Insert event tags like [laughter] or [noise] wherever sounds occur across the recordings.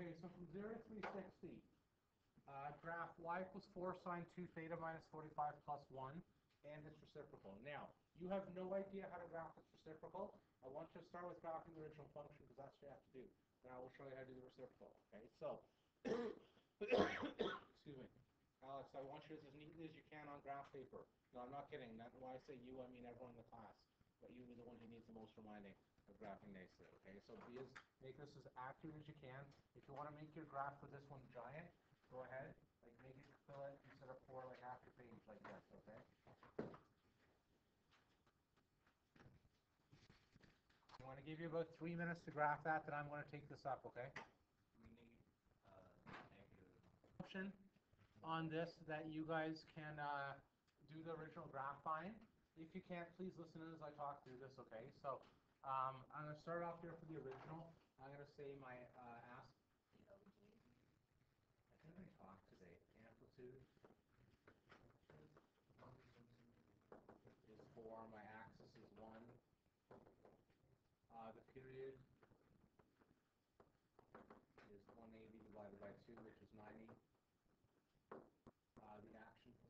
Okay, so from zero to three sixty, uh, graph y equals four sine two theta minus forty-five plus one, and its reciprocal. Now, you have no idea how to graph its reciprocal. I want you to start with graphing the original function, because that's what you have to do. Then I will show you how to do the reciprocal, okay? So, [coughs] excuse me. Alex, I want you to as neatly as you can on graph paper. No, I'm not kidding. That's why I say you, I mean everyone in the class. But you are the one who needs the most reminding of graphing nicely, okay? So be as, make this as accurate as you can. If you want to make your graph for this one giant, go ahead. Like make it fill it instead of four like half your page like this, okay? I want to give you about three minutes to graph that, then I'm going to take this up, okay? We need, uh. Option on this that you guys can uh, do the original graph fine. If you can't, please listen as I talk through this, okay? So um, I'm going to start off here for the original. I'm going to say my uh, ask. I think I talked today. Amplitude is four. My axis is one. Uh, the period is 180 divided by 2, which is 90. Uh, the action. I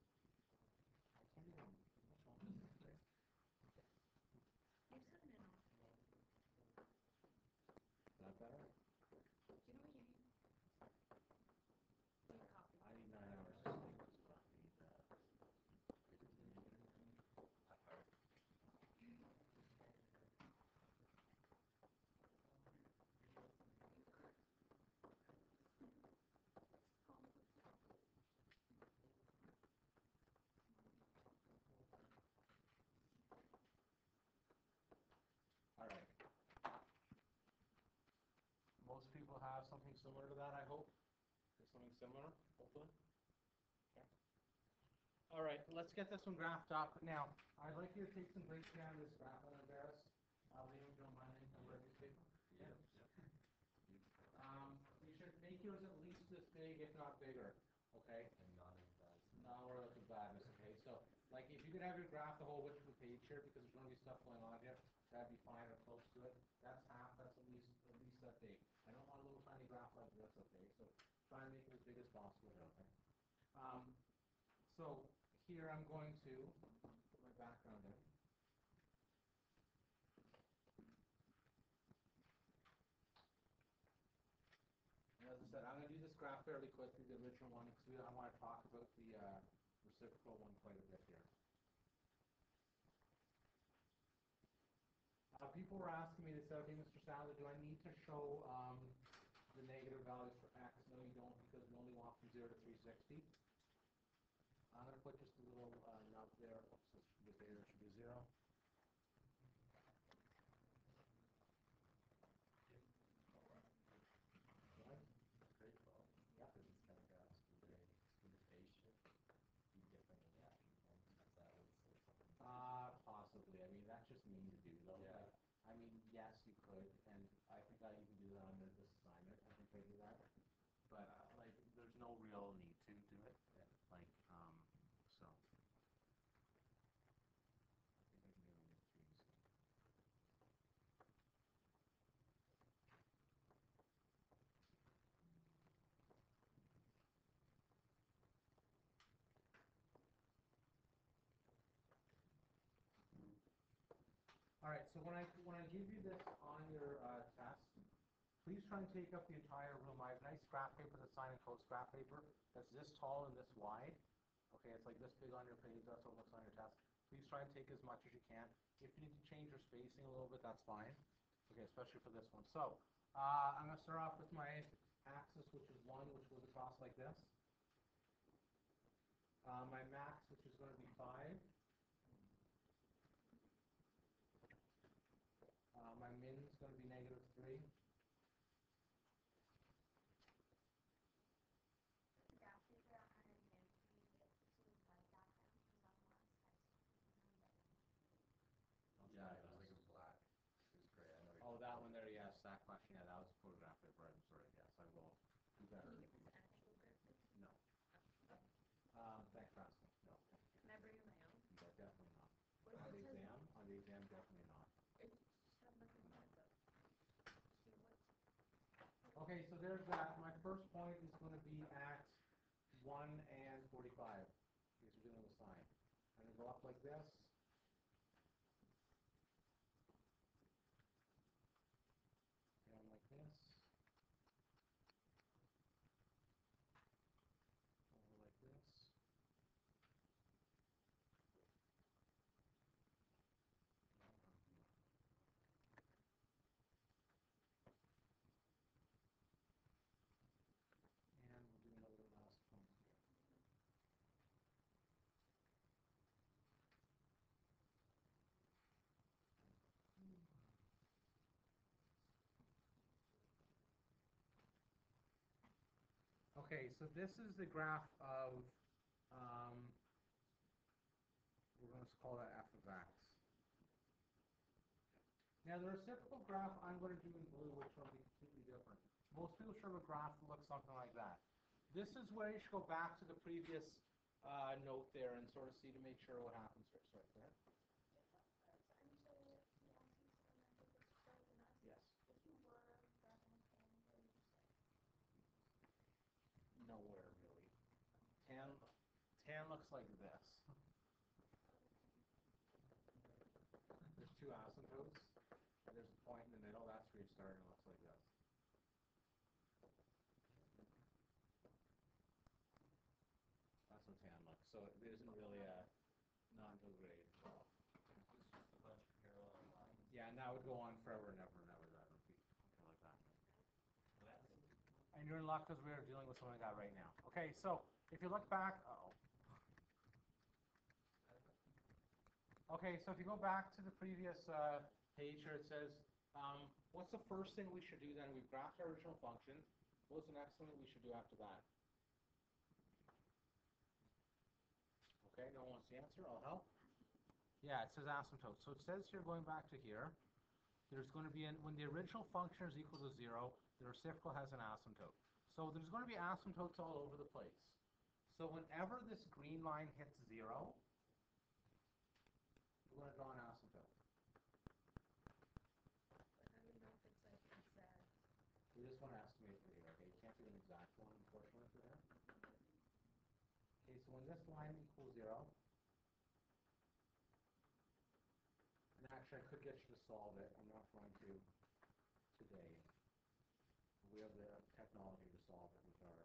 can't even. What's wrong with this thing? You're sitting in off today. Is that better? Do you know what you need? Need coffee. I need nine hours to sleep. That's what I need. Uh, all right. Most people have something similar to that, I hope. Is something similar, hopefully. Okay. All right, let's get this one graphed up. Now, I'd like you to take some breaks of this graph, I'm embarrassed. Uh, Liam, you don't mind, I'm ready to take. Yeah. Um, you should make yours at least this big, if not bigger, okay? And not as bad. Not where it's badness, okay? So, like, if you could have your graph the whole width of the page here, because there's gonna be stuff going on here, that'd be fine or close to it. That's half, that's at least, at least that big. I don't want a little tiny graph like this, okay? So, try and make it as big as possible okay? Um, so, here I'm going to put my background in. And as I said, I'm gonna do this graph fairly quickly, the original one, because we, I wanna talk about the, uh, reciprocal one quite a bit here. Uh, people were asking me, they said, okay, Mr. Sadler, do I need to show, um, the negative values for x. No, you don't, because we only want from 0 to 360. I'm going to put just a little uh, there. This theta should be 0. All right, so when I, when I give you this on your uh, test, please try and take up the entire room. I have nice scrap paper that's sine and code scrap paper that's this tall and this wide. Okay, it's like this big on your page, that's what looks on your test. Please try and take as much as you can. If you need to change your spacing a little bit, that's fine. Okay, especially for this one. So uh, I'm going to start off with my axis, which is 1, which goes across like this. Uh, my max, which is going to be 5. One that question, yeah, that was photograph paper, I'm sorry, yes, I will do better. Can you get this actual? No. Um, thanks for asking, no, Can I bring in my own? no, definitely not. What On the it exam, on the exam, definitely not. it just have nothing but the. Okay, so there's that. My first point is gonna be at one and forty-five, because we're dealing with sine. I'm gonna go up like this. Down like this. Over like this. And we'll do another last point here. Okay, so this is the graph of, um, we're gonna call that f of x. Now, the reciprocal graph I'm gonna do in blue, which will be completely different. Most people show a graph that looks something like that. This is where you should go back to the previous, uh, note there and sort of see to make sure what happens here. Sorry, go ahead. Yes. Nowhere really. Tan, tan looks like this. There's two asymptotes. There's a point in the middle. That's where you start, and it looks like this. That's what tan looks. So it isn't really a lines. Yeah, and that would go on forever and ever and ever. That would be like that. And you're in luck because we're dealing with something like that right now. Okay, so if you look back, uh-oh. Okay, so if you go back to the previous uh, page here, it says, um, what's the first thing we should do then? We've graphed our original function. What's the next thing we should do after that? Okay, no one wants the answer. I'll help. Yeah, it says asymptote. So it says here, going back to here, there's going to be, an, when the original function is equal to zero, the reciprocal has an asymptote. So there's going to be asymptotes all over the place. So whenever this green line hits zero, we're going to draw an asymptote. We just want to estimate for here, okay? You can't do an exact one, unfortunately, for here. Okay, so when this line equals zero, and actually I could get you to solve it, I'm not going to today. We have the technology to solve it with our.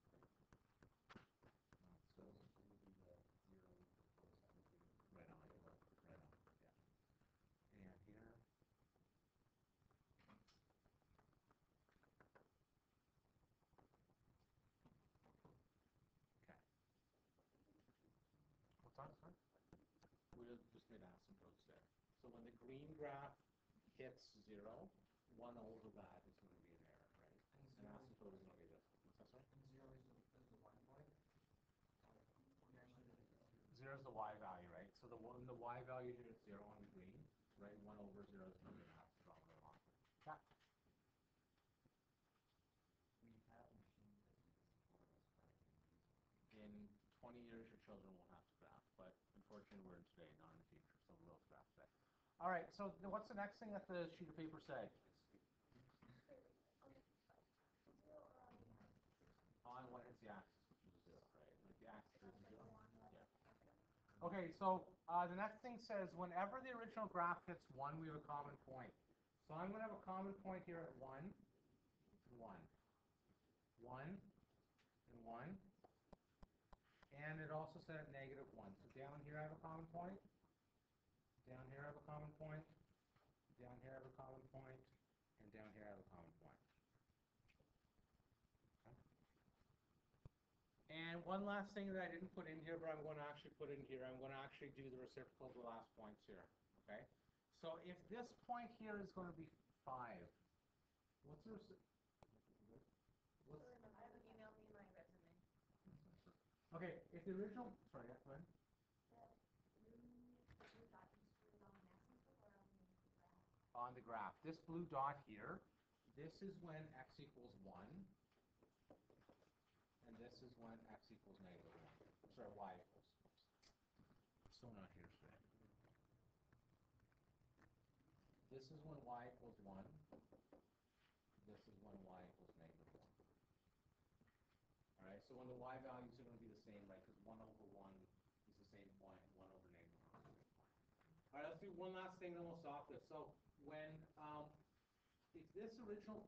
Uh, So, so it would be the zero equals four seventeen. right on, right on, yeah. And here. Okay. What's that, sorry? We just asymptotes there. So when the green graph hits zero, one over that is gonna be an error, right? And An zero is, asymptote is gonna be this, what's that, sorry? and zero is the, is the one point? We actually did it. Zero is the y value, right? So the one, the y value here is zero on the green, right? One over zero is gonna be an asymptote line. Yeah. We have machines that do us. In twenty years, your children won't have to graph, but unfortunately, we're in today, not in the future, so we'll graph today. All right, so what's the next thing that the sheet of paper said? On what is. Okay, so, uh, the next thing says, whenever the original graph hits one, we have a common point. So I'm gonna have a common point here at one, and one. One, and one. And it also said at negative one. So down here I have a common point. Down here I have a common point. Down here I have a common point. And down here I have a common point. Okay. And one last thing that I didn't put in here, but I'm going to actually put in here, I'm going to actually do the reciprocal of the last points here. Okay? So if this point here is going to be five, what's the what's, okay, if the original, sorry, yeah, go ahead. on the graph. This blue dot here, this is when x equals 1. And this is when x equals negative 1. Sorry, y equals. Still not here today. This is when y equals 1. this is when y equals negative one. Alright, so when the y values are gonna be the same, right, cause one over one is the same point, one over negative one. Alright, let's do one last thing, then we'll stop this. So when, um, if this original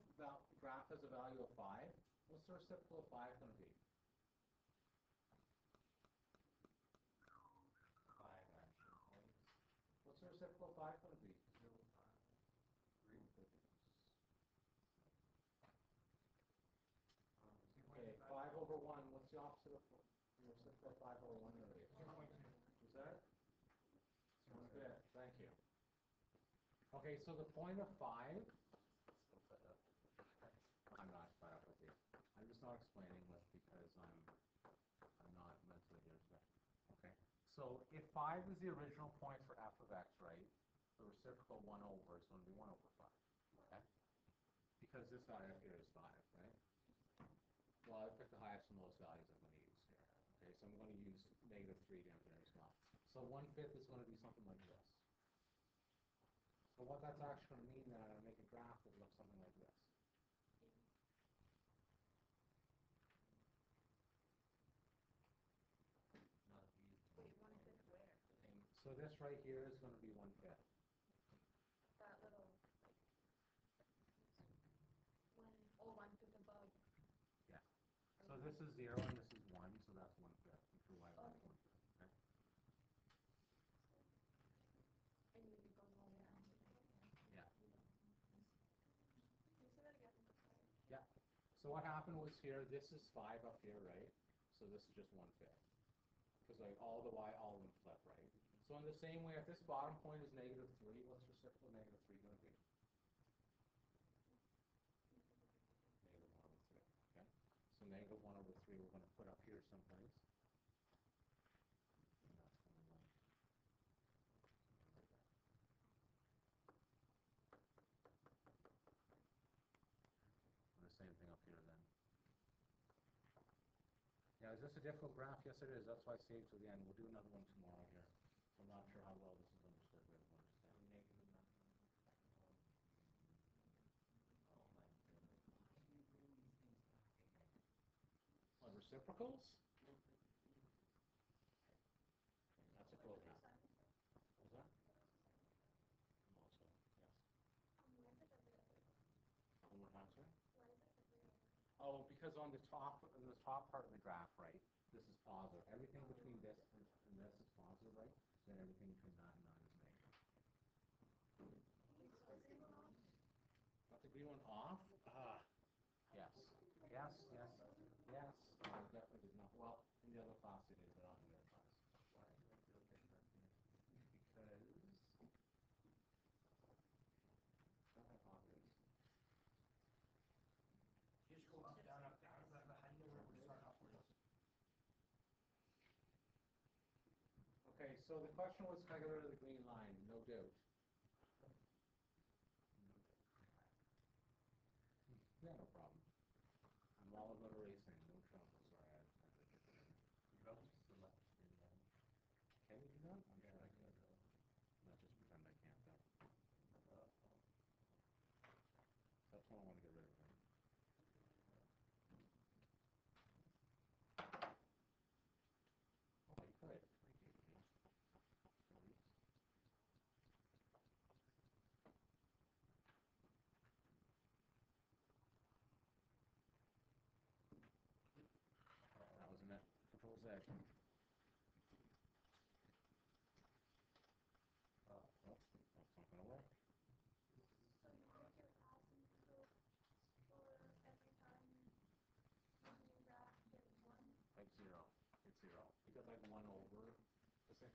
graph has a value of five, what's the reciprocal of five gonna be? Five actual points. What's the reciprocal of five gonna be? Zero, five, three. Um, Okay, five over one, what's the opposite of, the reciprocal of five over one gonna be? Zero point two. Is that? One fifth, thank you. Okay, so the point of five, so. I'm not fed up with you. I'm just not explaining this because I'm, I'm not mentally here today. Okay, so if five is the original point for f of x, right? The reciprocal one over is gonna be one over five, okay? Because this value up here is five, right? Well, I picked the highest and lowest values I'm gonna use here. Okay, so I'm gonna use negative three down here as well. So one fifth is gonna be something like this. So what that's actually gonna mean, then I'm make a graph that looks something like this. Not used. Wait, one fifth where? And So this right here is gonna be one fifth. That little, like. One, oh, one fifth above. Yeah. So this is zero and this is one, so that's one fifth, and for y value one fifth, okay? And you would go all the way down. Yeah. Can you say that again? So what happened was here, this is five up here, right? So this is just one fifth. Cause like all the y, all of them flip, right? So in the same way, if this bottom point is negative three, what's reciprocal negative three gonna be? Negative one over three, okay? So negative one over three, we're gonna put up here someplace. And that's gonna be something like that. And the same thing up here then. Yeah, is this a difficult graph? Yes, it is. That's why I saved till the end. We'll do another one tomorrow here. I'm not sure how well this is understood. We haven't understood. and negative nothing. Um, Oh my goodness, why do you bring these things back again? What, reciprocals? That's a cool graph. What was that? Also, yes. One more time, sir? Oh, because on the top, on the top part of the graph, right, this is positive. Everything between this and, and this is positive, right? Then everything between that and that is negative. Got the green one off? Ah, yes, yes, yes, yes. No, it definitely did not. Well, in the other class it did, but not in your class. Why do I feel different? Because. Go ahead, obvious. Just go up, down, up, down, but but how do you know where to start off with? Okay, so the question was, can I get rid of the green line? No doubt. Hmm. Yeah, no problem. I'm all about erasing, no trouble, sorry, I had to get in. You your name. Can do that? I'm sure I Let's just pretend I can't though. That's one I wanna get rid of, right? Oh, you could. Delete. That was uh, hits one? Like zero, it's zero, because like one over,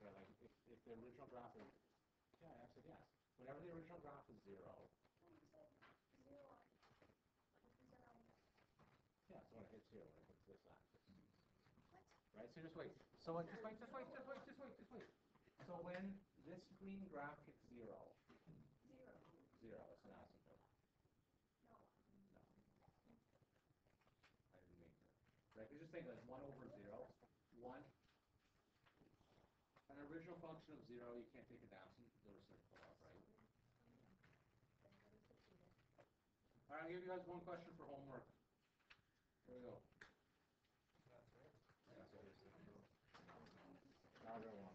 about it, like, if, if the original graph is, yeah, I said yes. Whenever the original graph is zero, No, you said zero, like zero. yeah, so when it hits here, when it hits this axis. What? Right, so just wait, so just wait, just wait, just wait, just wait, just wait. So when this green graph hits zero, Zero. zero, it's an asymptote, No. no. I didn't mean to. Right, 'cause just think like one over zero, one. An original function of zero, you can't take it down, so the reciprocal of, right? All right, I'll give you guys one question for homework. Here we go. Another one.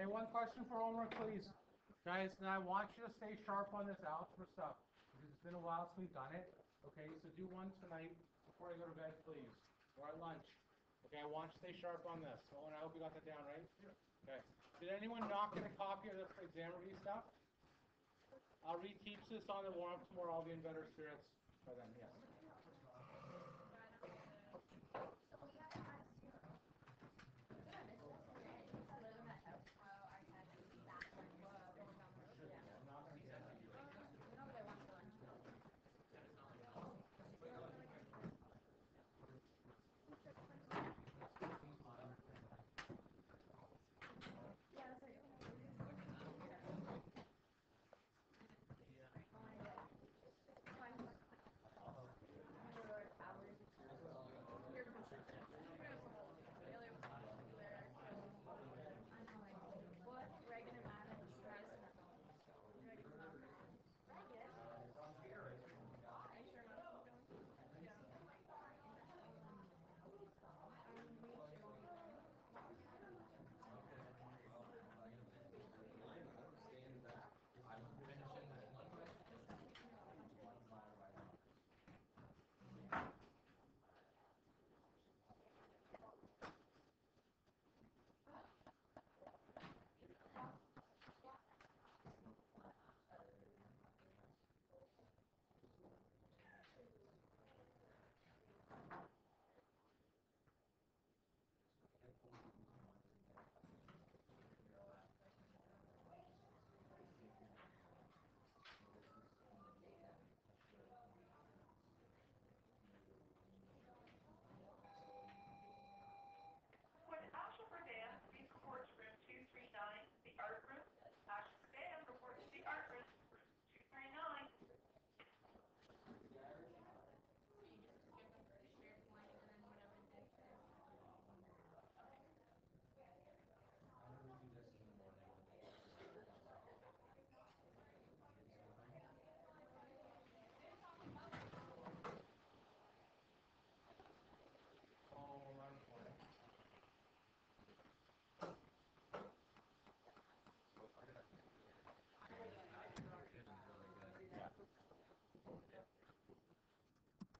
Okay, one question for homework, please. Guys, and I want you to stay sharp on this algebra stuff, because it's been a while since we've done it. Okay, so do one tonight before I go to bed, please, or at lunch. Okay, I want you to stay sharp on this. Oh, Owen, I hope you got that down, right? Okay. Did anyone not get a copy of the exam review stuff? I'll reteach this on the warm-up tomorrow. I'll be in better spirits by then, yes.